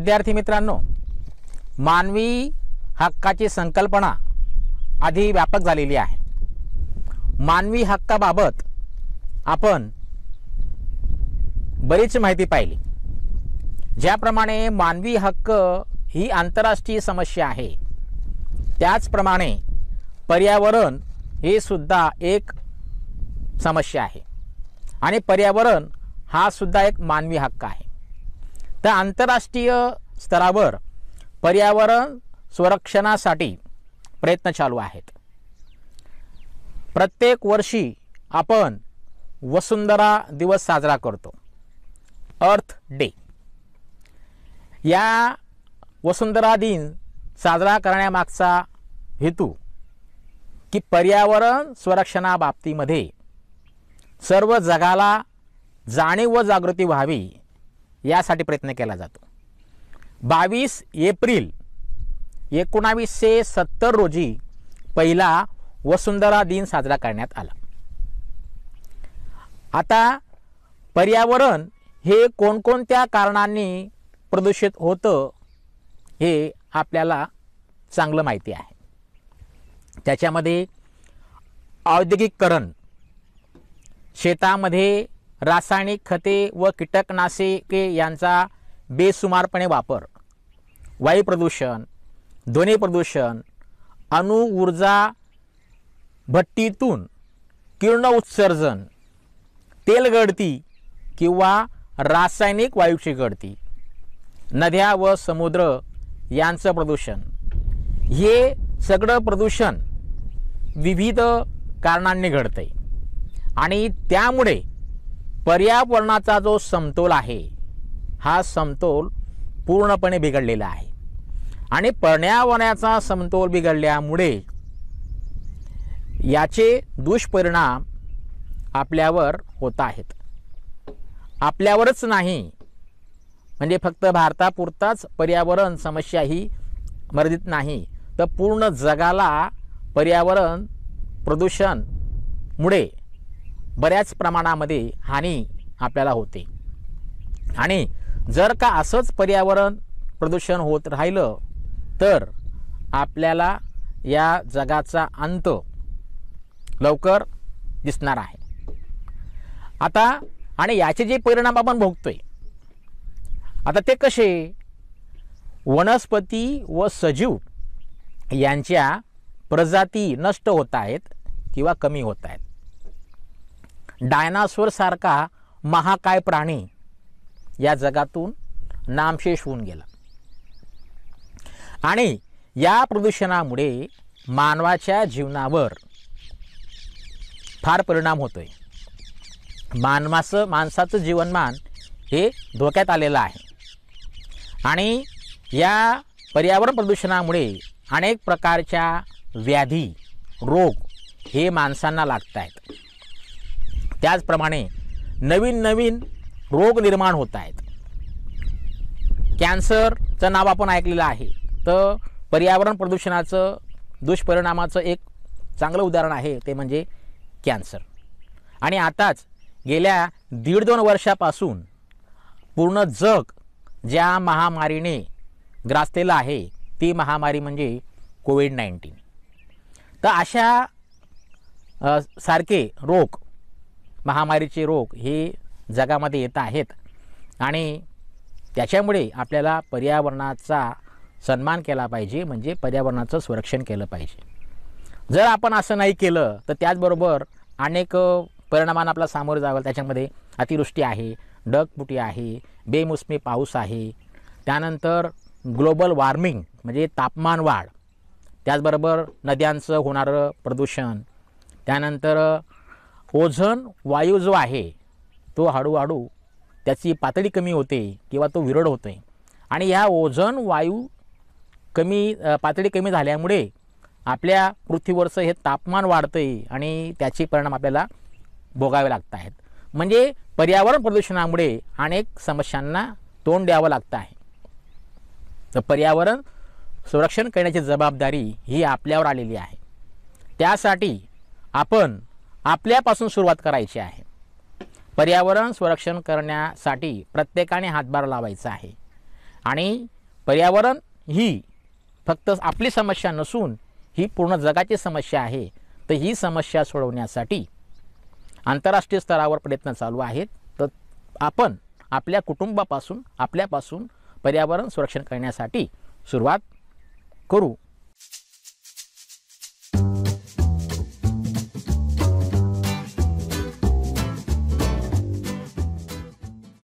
विद्यार्थी मित्रांनो मानवी हक्काची संकल्पना आधी व्यापक झालेली आहे. मानवी हक्काबाबत आपण बरीच माहिती पाहिली. ज्याप्रमाणे मानवी हक्क ही आंतरराष्ट्रीय समस्या आहे. त्याचप्रमाणे पर्यावरण हे सुद्धा एक समस्या आहे. आणि पर्यावरण हा सुद्धा एक मानवी हक्क आहे. तर आंतरराष्ट्रीय स्तरावर पर्यावरण संरक्षणासाठी प्रयत्न चालू आहेत. प्रत्येक वर्षी आपण वसुंधरा दिवस साजरा करतो. अर्थ डे. या वसुंधरा दिन साजरा करण्यामागचा हेतू की पर्यावरण संरक्षणाबाबतीमध्ये सर्व जगाला जाणीव व जागृती व्हावी यासाठी प्रयत्न केला जातो. बावीस एप्रिल एकोणावीसशे सत्तर रोजी पहिला वसुंधरा दिन साजरा करण्यात आला. आता पर्यावरण हे कोणकोणत्या कारणांनी प्रदूषित होतं हे आपल्याला चांगलं माहिती आहे. त्याच्यामध्ये औद्योगिकरण शेतामध्ये रासायनिक खते व कीटकनाशके यांचा बेसुमारपणे वापर. वायू प्रदूषण ध्वनी प्रदूषण अणुऊर्जा भट्टीतून किरण उत्सर्जन तेल गळती किंवा रासायनिक वायूची गळती नद्या व समुद्र यांचं प्रदूषण. हे सगळं प्रदूषण विविध कारणांनी घडतंय आणि त्यामुळे पर्यावरणाचा जो समतोल आहे हा समतोल पूर्णपणे बिघडलेला आहे. आणि पर्यावरणाचा समतोल बिघडल्यामुळे याचे दुष्परिणाम आपल्यावर होत आहेत. आपल्यावरच नाही म्हणजे फक्त भारतापुरताच पर्यावरण समस्या ही मर्यादित नाही तर पूर्ण जगाला पर्यावरण प्रदूषणमुळे बऱ्याच प्रमाणामध्ये हानी आपल्याला होते. आणि जर का असंच पर्यावरण प्रदूषण होत राहिलं तर आपल्याला या जगाचा अंत लवकर दिसणार आहे. आता आणि याचे जे परिणाम आपण भोगतोय आता ते कसे? वनस्पती व सजीव यांच्या प्रजाती नष्ट होत आहेत किंवा कमी होत आहेत. डायनासोर सारखा महाकाय प्राणी या जगातून नामशेष होऊन गेला. आणि या प्रदूषणामुळे मानवाच्या जीवनावर फार परिणाम होतोय. मानवाचं माणसाचं जीवनमान हे धोक्यात आलेलं आहे. आणि या पर्यावरण प्रदूषणामुळे अनेक प्रकारच्या व्याधी रोग हे माणसांना लागत आहेत त्याचप्रमाणे नवीन नवीन रोग निर्माण होत आहेत. कॅन्सरचं नाव आपण ऐकलेलं आहे. तर पर्यावरण प्रदूषणाचं दुष्परिणामाचं एक चांगलं उदाहरण आहे ते म्हणजे कॅन्सर. आणि आताच गेल्या दीड दोन वर्षापासून पूर्ण जग ज्या महामारीने ग्रासलेलं आहे ती महामारी म्हणजे कोविड नाईन्टीन. तर अशा सारखे रोग महामारीचे रोग हे जगामध्ये येत आहेत. आणि त्याच्यामुळे आपल्याला पर्यावरणाचा सन्मान केला पाहिजे म्हणजे पर्यावरणाचं संरक्षण केलं पाहिजे. जर आपण असं नाही केलं तर त्याचबरोबर अनेक परिणामान परिणामांना आपला सामोरं जावं. त्याच्यामध्ये अतिवृष्टी आहे डगपुटी आहे बेमोसमी पाऊस आहे. त्यानंतर ग्लोबल वॉर्मिंग म्हणजे तापमान वाढ. त्याचबरोबर नद्यांचं होणारं प्रदूषण. त्यानंतर ओझोन वायू जो आहे तो हळूहळू त्याची पातळी कमी होते किंवा तो विरळ होते आणि ह्या ओझन वायू कमी पातळी कमी झाल्यामुळे आपल्या पृथ्वीवरचं हे तापमान वाढतंय आणि त्याचे परिणाम आपल्याला भोगावे लागत आहेत. म्हणजे पर्यावरण प्रदूषणामुळे अनेक समस्यांना तोंड द्यावं लागतं आहे. तर पर्यावरण संरक्षण करण्याची जबाबदारी ही आपल्यावर आलेली आहे. त्यासाठी आपण आपल्यापासून सुरुवात करायची आहे. पर्यावरण संरक्षण करण्यासाठी प्रत्येकाने हातभार लावायचा आहे. आणि पर्यावरण ही फक्त आपली समस्या नसून ही पूर्ण जगाची समस्या आहे. तर ही समस्या सोडवण्यासाठी आंतरराष्ट्रीय स्तरावर प्रयत्न चालू आहेत. तर आपण आपल्या कुटुंबापासून आपल्यापासून पर्यावरण संरक्षण करण्यासाठी सुरुवात करू.